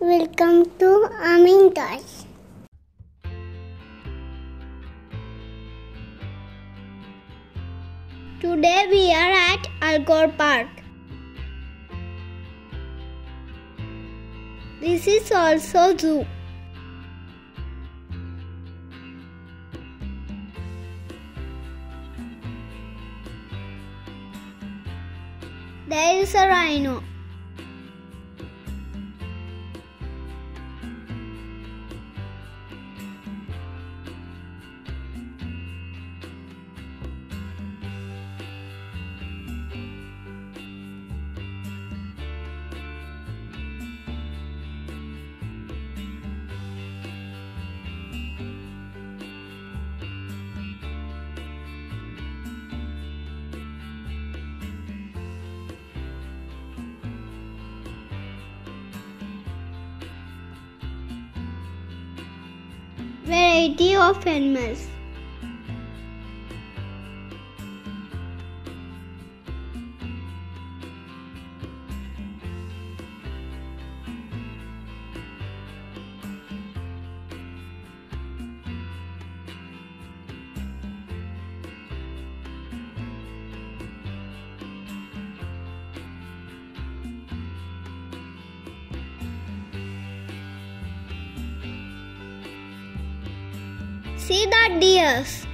Welcome to Ameen Toys. Today we are at Al Khore Park. This is also zoo. There is a rhino. Variety of animals. See the deers.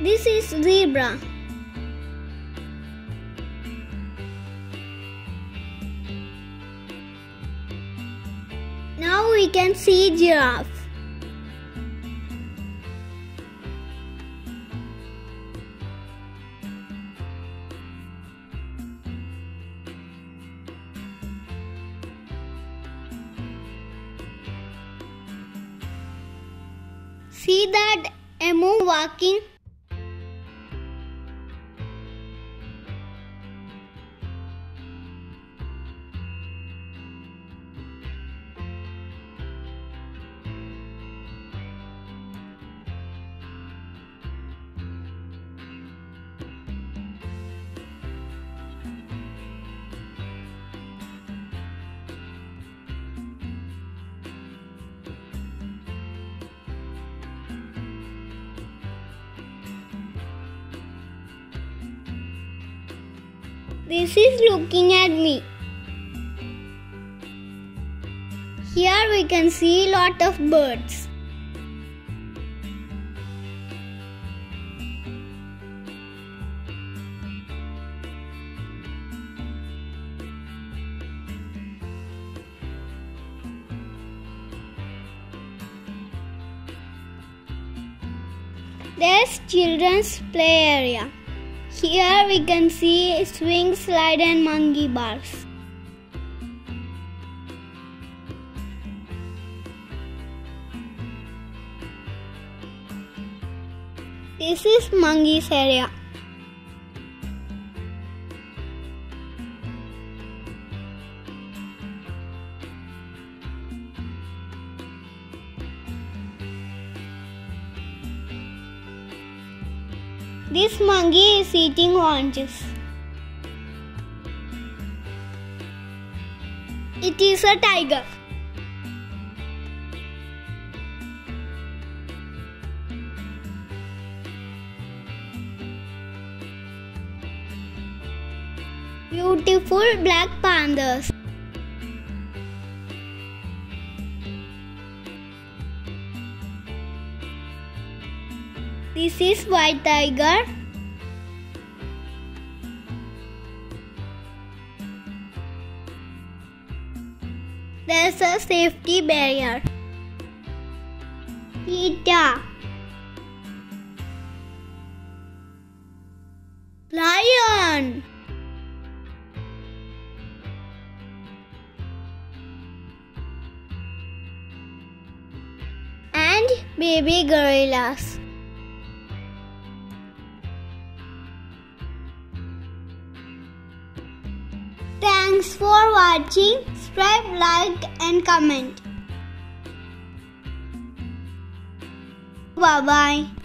This is zebra. Now we can see giraffe. See that emu walking? This is looking at me. Here we can see a lot of birds. There's children's play area. Here we can see swing, slide and monkey bars. This is monkey's area. This monkey is eating oranges. It is a tiger. Beautiful black pandas. This is white tiger. There's a safety barrier. Cheetah. Lion. And baby gorillas. Thanks. For watching. Subscribe, like and comment. Bye bye.